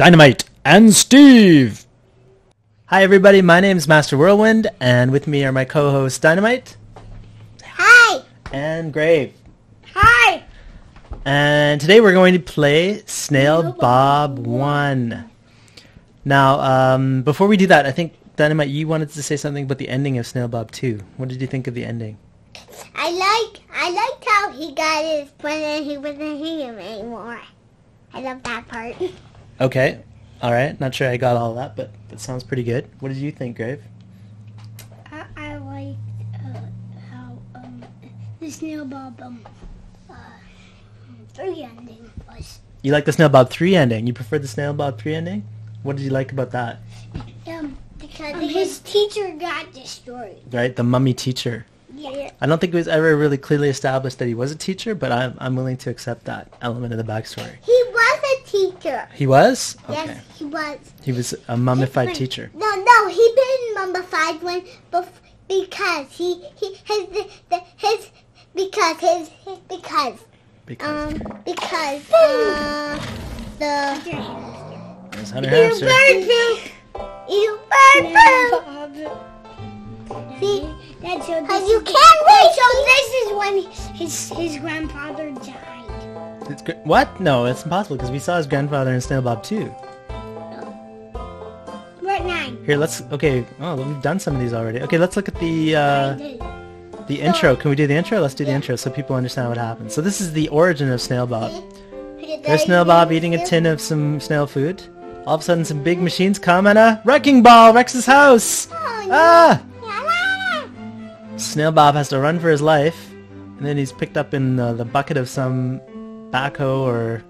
Dynamite and Steve. Hi, everybody. My name is Master Whirlwind, and with me are my co-hosts Dynamite Hi. and Grave. Hi. And today we're going to play Snail Snail Bob Bob 1. Now, um, before we do that, I think Dynamite, you wanted to say something about the ending of Snail Bob 2. What did you think of the ending? I like I liked how he got his friend and he wasn't him anymore. I love that part. Okay. All right. Not sure I got all that, but that sounds pretty good. What did you think, Grave? I, I like uh, how um, the snail bob um, uh, three ending was. You like the Snail Bob 3 ending. You prefer the Snail Bob 3 ending? What did you like about that? Um, Because um, his teacher got destroyed. Right? The mummy teacher. Yeah. I don't think it was ever really clearly established that he was a teacher, but I'm, I'm willing to accept that element of the backstory. he was a teacher. He was? Okay. Yes, he was. He was a mummified Wait, teacher. No, no, he been mummified when bef- because he he his the, the, his because his, his because Because um because uh the it was Hunter you bird poop you bird poop. See, That showed Cause you can't wait. showed this is when his his grandfather died. It's gr- what? No, it's impossible because we saw his grandfather in Snail Bob 2. We're at nine. Here, let's... Okay. Oh, we've done some of these already. Okay, let's look at the... Uh. The intro. Can we do the intro? Let's do the intro so people understand what happened. So this is the origin of Snail Bob. There's Snail Bob eating a tin of some snail food. All of a sudden some big machines come and a wrecking ball wrecks his house. Oh, no. Ah! Snail Bob has to run for his life. And then he's picked up in uh, the bucket of some backhoe or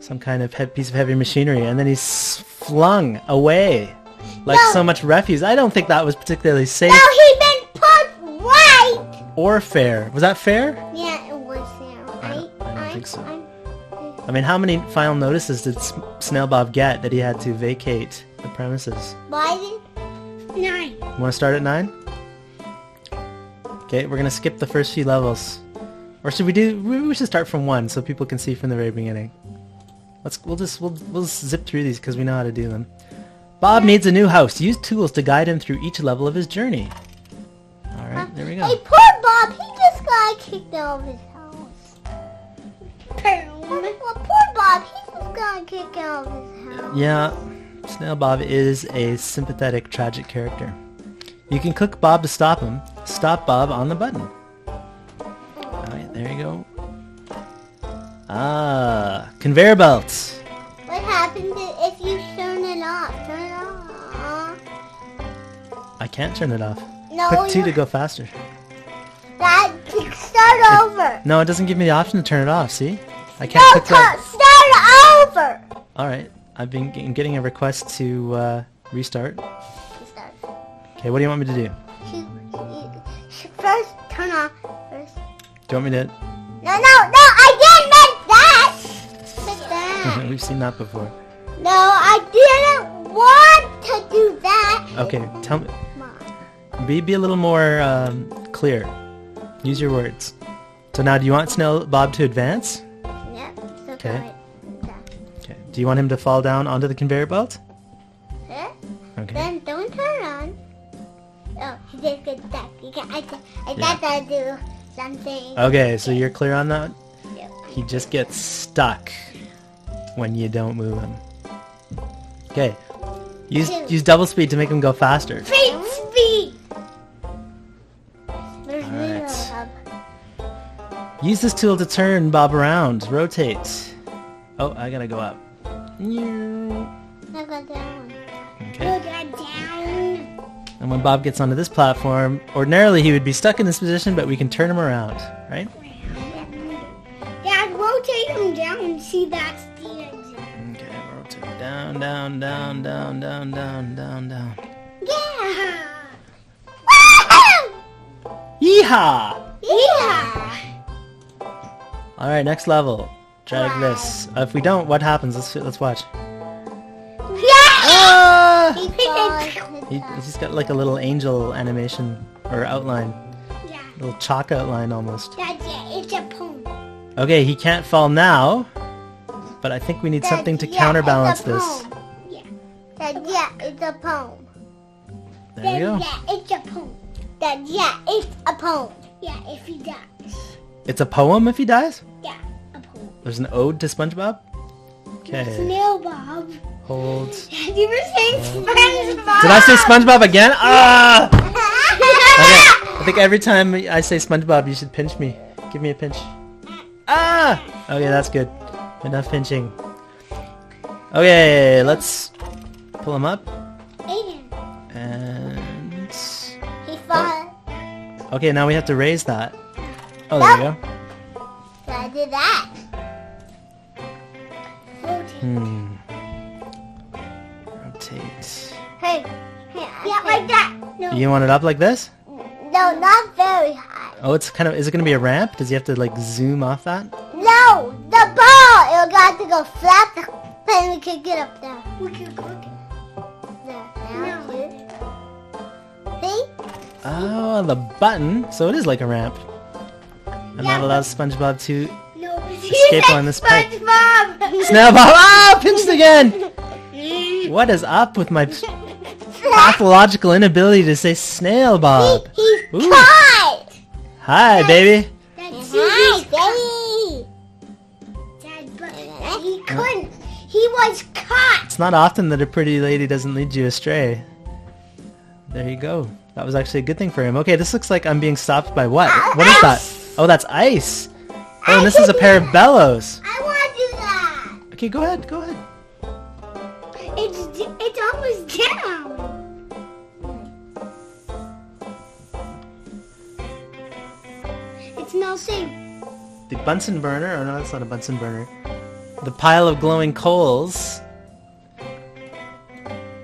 some kind of piece of heavy machinery. And then he's flung away like No. so much refuse. I don't think that was particularly safe No, he been put right. or fair. Was that fair? Yeah, it was there. I don't- I don't think so. I, I mean, how many final notices did S- Snail Bob get that he had to vacate the premises? why Nine. You want to start at nine? Okay, we're gonna skip the first few levels, or should we do? We we should start from one so people can see from the very beginning. Let's. We'll just. We'll. We'll just zip through these because we know how to do them. Bob needs a new house. Use tools to guide him through each level of his journey. All right, there we go. Hey, go. poor Bob. He just got kicked out of his house. Boom. Well, poor Bob. He just got kicked out of his house. Yeah, Snail Bob is a sympathetic, tragic character. You can click Bob to stop him. Stop Bob on the button. There you go. Ah, conveyor belts. What happens if you turn it off? Turn it off. I can't turn it off. No, Click 2 to go faster. That start over. No, it doesn't give me the option to turn it off, see? I can't No, click that. start over. Alright, I've been getting a request to uh, restart. Start. Okay, what do you want me to do? Do you want me to... No, no, no. I didn't make that. That. We've seen that before. No, I didn't want to do that. Okay, tell me... Mom. Be, be a little more um, clear. Use your words. So now, do you want Snail Bob to advance? Yep. So Okay. Okay. Do you want him to fall down onto the conveyor belt? Okay. Then don't turn on. Oh, he did good stuff. You got, I, I Yeah. got to do something. Okay, so you're clear on that? Yep. He just gets stuck when you don't move him. Okay. Use Two. use double speed to make him go faster. Great speed. There's All no right. hub. Use this tool to turn Bob around. Rotate. Oh, I gotta go up. Okay. I got down. And when Bob gets onto this platform, ordinarily he would be stuck in this position, but we can turn him around, right? Dad, rotate him down. See, that's the exit. Okay, rotate down, down, down, down, down, down, down, down. Yeah. Yeehaw! Yeah. All right, next level. Drag this. Uh, if we don't, what happens? Let's let's watch. Ah! He he's got like a little angel animation or outline, Yeah. little chalk outline almost. That's it. It's a pony. Okay, he can't fall now. but I think we need Dad, something to yeah, counterbalance this. Yeah. Dad, yeah, it's a poem. There you go. Yeah, it's a poem. Dad, yeah, it's a poem. Yeah, if he dies. It's a poem if he dies? Yeah, a poem. There's an ode to SpongeBob? Okay. Snail Bob. Hold. You were saying SpongeBob. Did I say SpongeBob again? Ah! Okay. I think every time I say SpongeBob, you should pinch me. Give me a pinch. Ah! Okay, that's good. Enough pinching. Okay, let's pull him up. Aiden. And... He fought. Okay, now we have to raise that. Oh, there we go. So I did that. Hmm. Hey, hey, Yeah, like that. No. You want it up like this? No, not very high. Oh, it's kind of... Is it going to be a ramp? Does he have to, like, zoom off that? No, the ball. It'll got to go flat, then we can get up there. We can cook it. There, No. now, see? See? Oh, the button. So it is like a ramp. And Yeah, that allows SpongeBob to No. escape on this pipe. SpongeBob. Snail Bob! Ah! Pinched again! What is up with my pathological inability to say Snail Bob? He's Ooh. caught. Hi, baby. That's Hi, Susie's baby. dad, but he couldn't. He was caught. It's not often that a pretty lady doesn't lead you astray. There you go. That was actually a good thing for him. Okay, this looks like I'm being stopped by what? Oh, what is that? Oh, that's ice. Oh, and this is a pair of bellows. I want to do that. Okay, go ahead, go ahead. It's it's almost down. It's melting. The Bunsen burner, oh no, that's not a Bunsen burner. The pile of glowing coals.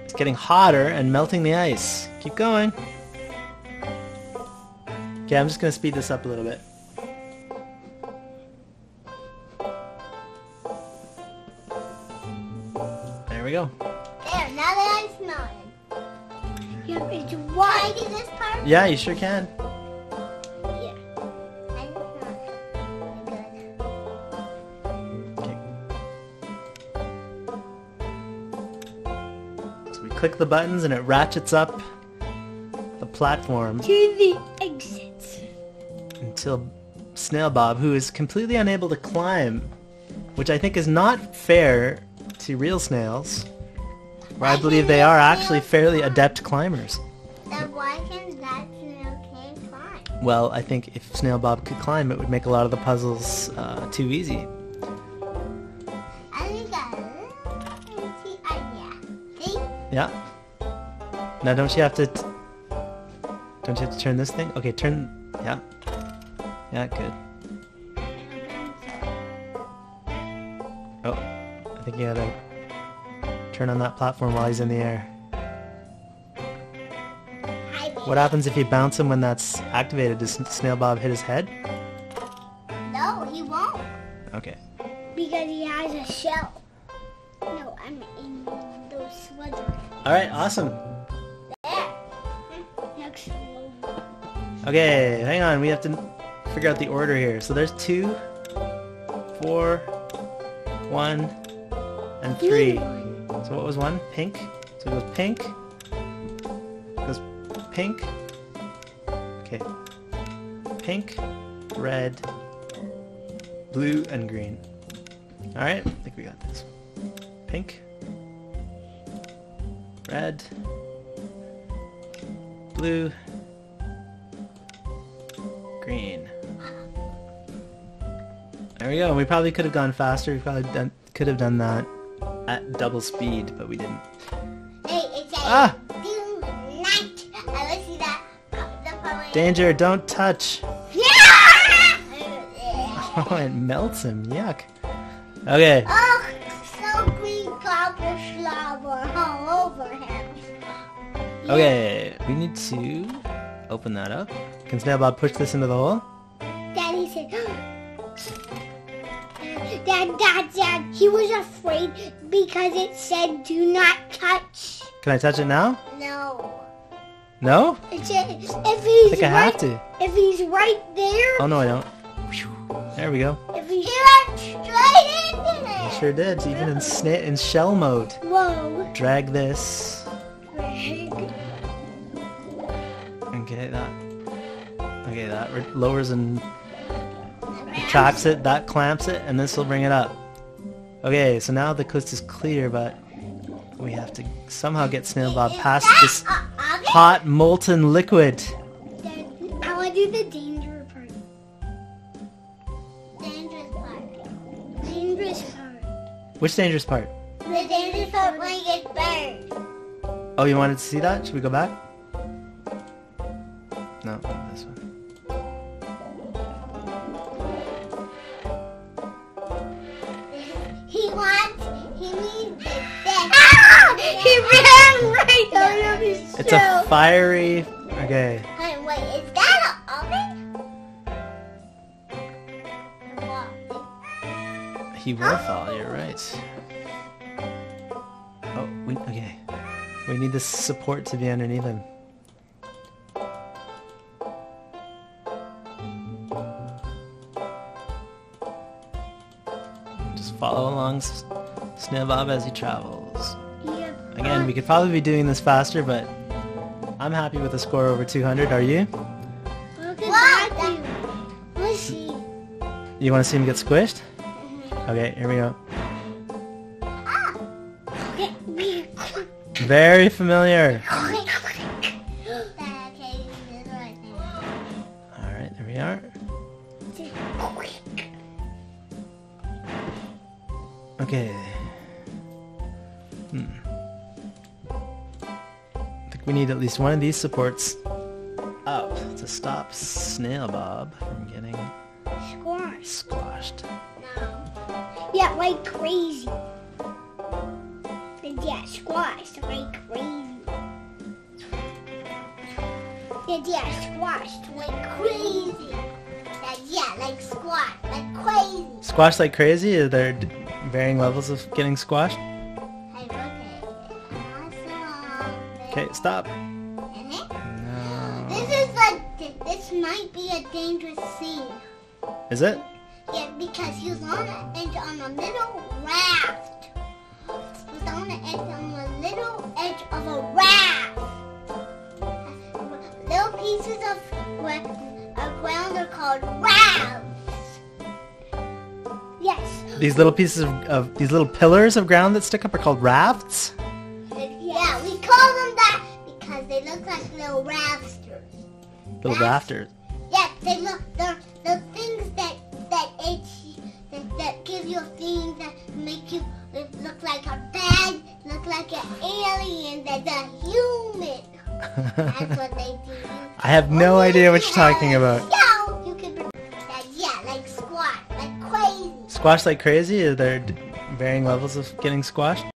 It's getting hotter and melting the ice. Keep going. Okay, I'm just gonna speed this up a little bit. There we go. There, now smelling. Yeah, it's Can I do this part? Yeah, you sure can. Click the buttons and it ratchets up the platform To the exits. until Snail Bob, who is completely unable to climb, which I think is not fair to real snails, where I believe they are actually fairly adept climbers. Then why can that snail can't climb? Well, I think if Snail Bob could climb, it would make a lot of the puzzles uh, too easy. Yeah. Now, don't you have to? T- don't you have to turn this thing? Okay, turn. Yeah. Yeah, good. Oh, I think you gotta turn on that platform while he's in the air. What happens if you bounce him when that's activated? Does Snail Bob hit his head? No, he won't. Okay. Because he has a shell. All right, awesome. There. Next one. Okay, hang on. We have to figure out the order here. So there's two, four, one, and three. So what was one? Pink. So it goes pink. Goes pink. Okay. Pink, red, blue, and green. All right. I think we got this. Pink, red, blue, green. There we go. We probably could have gone faster. We probably done, could have done that at double speed, but we didn't. Hey, it's a Ah! do not. See that. Danger! Don't touch. Yeah! Oh, it melts him. Yuck. Okay. oh, over him. Okay. We need to open that up. Can Snail Bob push this into the hole? Daddy said, Dad, Dad, Dad, he was afraid because it said do not touch. Can I touch it now? No. No? It said, if I think I right, have to. if he's right there, Oh no, I don't. There we go. if he's sure did. Even in snit in shell mode. Whoa. Drag this. Okay, that. Okay, that lowers and retracts it. That clamps it, and this will bring it up. Okay, so now the coast is clear, but we have to somehow get Snail Bob past this hot molten liquid. I want to do the. Dangerous Which dangerous part? The dangerous part when you get burned. Oh, you wanted to see that? Should we go back? No, this one. He wants, he needs the death. Ah! He ran right out of his It's shell. a fiery. Okay. Hey, wait, He will fall, you're right. Oh, we, okay. We need the support to be underneath him. Just follow along S- Snail Bob as he travels. Again, uh, we could probably be doing this faster, but I'm happy with a score over 200. Are you? What? that dude. Let's see. You want to see him get squished? Okay, here we go. Very familiar. That okay, is right now. All right, there we are. Okay. Hmm. I think we need at least one of these supports up to stop Snail Bob from like crazy. Yeah, squashed like crazy. Yeah, yeah, squashed like crazy. Yeah, like squat. Like crazy. Squashed like crazy? Are there varying levels of getting squashed? Okay. Awesome. Okay, stop. And? No. This is like, this might be a dangerous scene. Is it? Yeah, because he was on the edge on a little raft. He was on the edge on the little edge of a raft. Little pieces of, of ground are called rafts. Yes. These little pieces of, of these little pillars of ground that stick up are called rafts. Yeah, we call them that because they look like little rafters. Little rafters. Yeah, they look I have no idea what you're talking about. Yo, you can that, yeah, like squat, like crazy. Squashed like crazy? Are there varying levels of getting squashed?